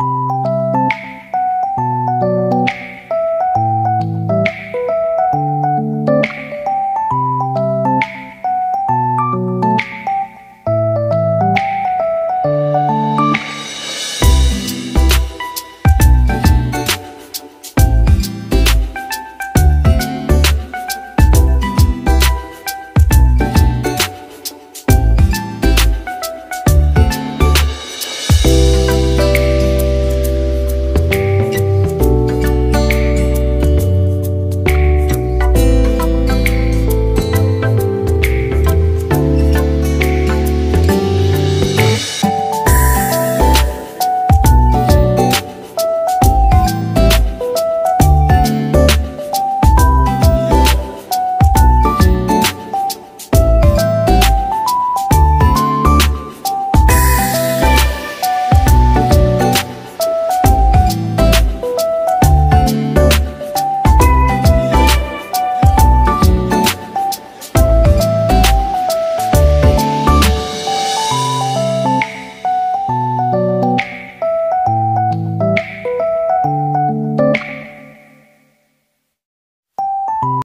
Música